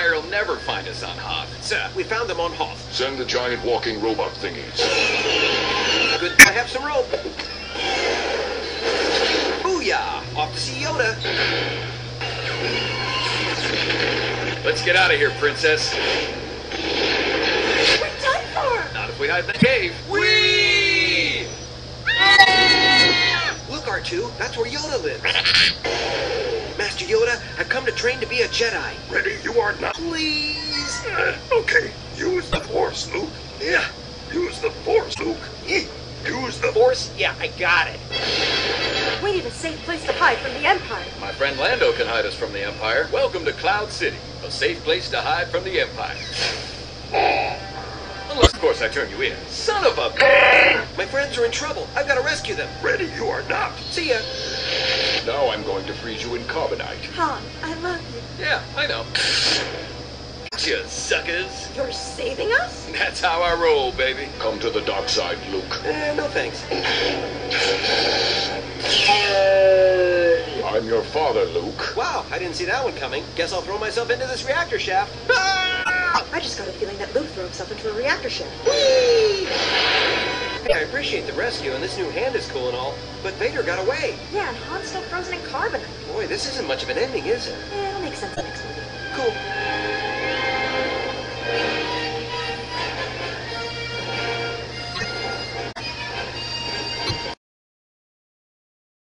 Empire will never find us on Hoth. Sir, we found them on Hoth. Send the giant walking robot thingies. Good, I have some rope. Booyah! Off to see Yoda. Let's get out of here, princess. We're done for! Not if we hide in the cave. Whee! Look, R2, that's where Yoda lives. Master Yoda, I've come to train to be a Jedi. Ready? You are not. Please? Uh, okay. Use the Force, Luke. Yeah. Use the Force, Luke. Eh, Use the Force? Yeah, I got it. We need a safe place to hide from the Empire. My friend Lando can hide us from the Empire. Welcome to Cloud City, a safe place to hide from the Empire. Unless, of course, I turn you in. Son of a... My friends are in trouble. I've got to rescue them. Ready? You are not. See ya. Now I'm going to freeze you in carbonite. Han, I love you. Yeah, I know. You suckers. You're saving us? That's how I roll, baby. Come to the dark side, Luke. Eh, no thanks. I'm your father, Luke. Wow, I didn't see that one coming. Guess I'll throw myself into this reactor shaft. I just got a feeling that Luke threw himself into a reactor shaft. Hey, I appreciate the rescue, and this new hand is cool and all, but Vader got away. Yeah, and Han's still frozen in carbonite. Boy, this isn't much of an ending, is it? Eh, it'll make sense the next movie. Cool.